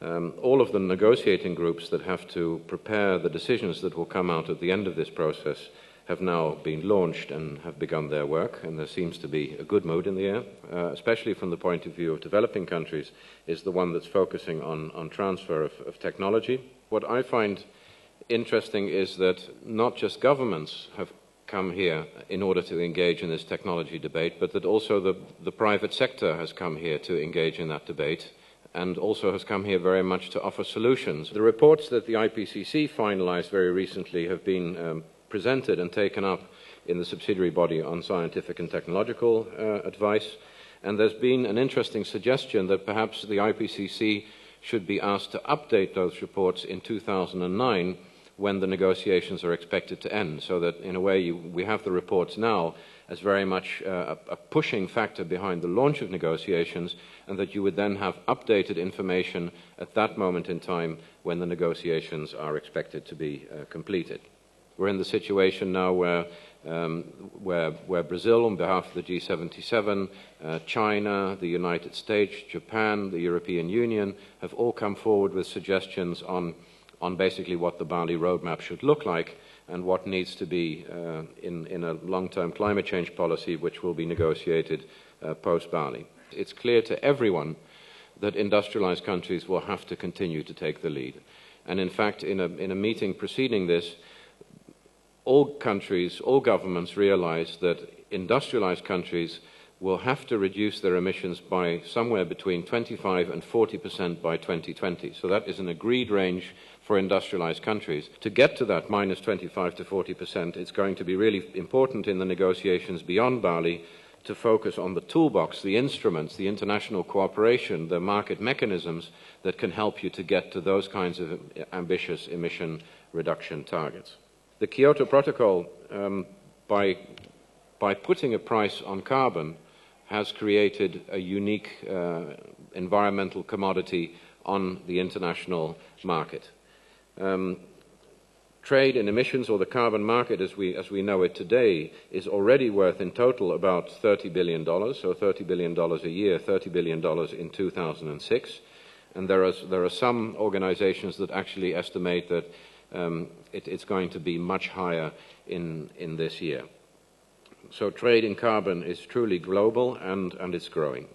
Um, all of the negotiating groups that have to prepare the decisions that will come out at the end of this process have now been launched and have begun their work, and there seems to be a good mood in the air, uh, especially from the point of view of developing countries, is the one that's focusing on, on transfer of, of technology. What I find interesting is that not just governments have come here in order to engage in this technology debate, but that also the, the private sector has come here to engage in that debate and also has come here very much to offer solutions. The reports that the IPCC finalized very recently have been um, presented and taken up in the subsidiary body on scientific and technological uh, advice, and there's been an interesting suggestion that perhaps the IPCC should be asked to update those reports in 2009 when the negotiations are expected to end, so that in a way you, we have the reports now as very much uh, a, a, pushing factor behind the launch of negotiations, and that you would then have updated information at that moment in time when the negotiations are expected to be uh, completed. We're in the situation now where, um, where, where, Brazil, on behalf of the G77, uh, China, the United States, Japan, the European Union, have all come forward with suggestions on on basically what the Bali roadmap should look like and what needs to be uh, in, in, a long-term climate change policy which will be negotiated uh, post-Bali. It's clear to everyone that industrialized countries will have to continue to take the lead. And in fact, in a, in a meeting preceding this, all countries, all governments realize that industrialized countries will have to reduce their emissions by somewhere between 25 and 40 percent by 2020. So that is an agreed range for industrialized countries. To get to that minus 25 to 40 percent, it's going to be really important in the negotiations beyond Bali to focus on the toolbox, the instruments, the international cooperation, the market mechanisms that can help you to get to those kinds of ambitious emission reduction targets. The Kyoto Protocol, um, by, by putting a price on carbon, has created a unique uh, environmental commodity on the international market. Um, trade in emissions or the carbon market as we, as we know it today is already worth in total about $30 billion, so $30 billion a year, $30 billion in 2006. And there are, there are some organizations that actually estimate that um, it, it's going to be much higher in, in this year. So trade in carbon is truly global and, and it's growing.